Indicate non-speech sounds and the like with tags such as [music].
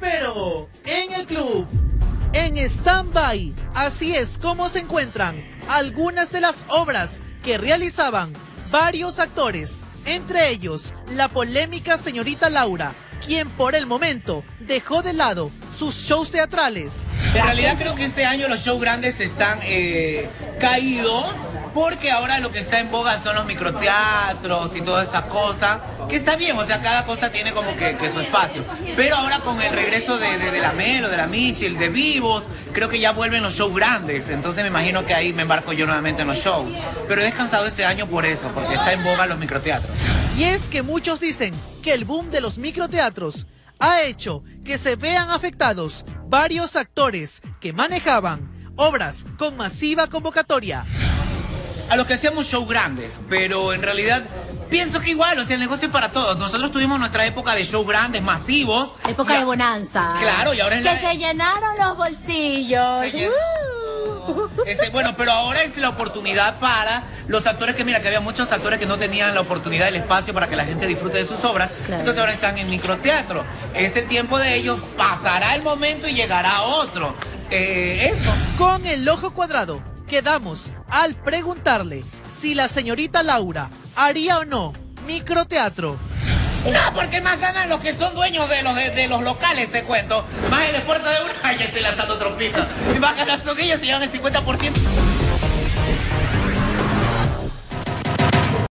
nuevo en el club. En stand-by, así es como se encuentran algunas de las obras que realizaban varios actores, entre ellos la polémica señorita Laura, quien por el momento dejó de lado sus shows teatrales. En realidad creo que este año los shows grandes están eh, caídos porque ahora lo que está en boga son los microteatros y toda esa cosa, que está bien, o sea, cada cosa tiene como que, su espacio. Pero ahora con el regreso de, de, la Melo, de la Mitchell, de Vivos, creo que ya vuelven los shows grandes, entonces me imagino que ahí me embarco yo nuevamente en los shows. Pero he descansado este año por eso, porque está en boga los microteatros. Y es que muchos dicen que el boom de los microteatros ha hecho que se vean afectados varios actores que manejaban obras con masiva convocatoria a los que hacíamos shows grandes, pero en realidad pienso que igual, o sea, el negocio es para todos. Nosotros tuvimos nuestra época de shows grandes, masivos. Época de bonanza. Claro, y ahora es que se llenaron los bolsillos. Uh. bueno, pero ahora es la oportunidad para los actores que, mira, que había muchos actores que no tenían la oportunidad, el espacio para que la gente disfrute de sus obras. Entonces ahora están en microteatro. Ese tiempo de ellos pasará el momento y llegará otro. Eh, eso. Con el ojo cuadrado quedamos al preguntarle si la señorita Laura haría o no microteatro. No, porque más ganan los que son dueños de los, de, los locales, te cuento. Más el esfuerzo de una, [laughs] ya estoy lanzando trompitas. Y más ganan son ellos y llevan el 50%.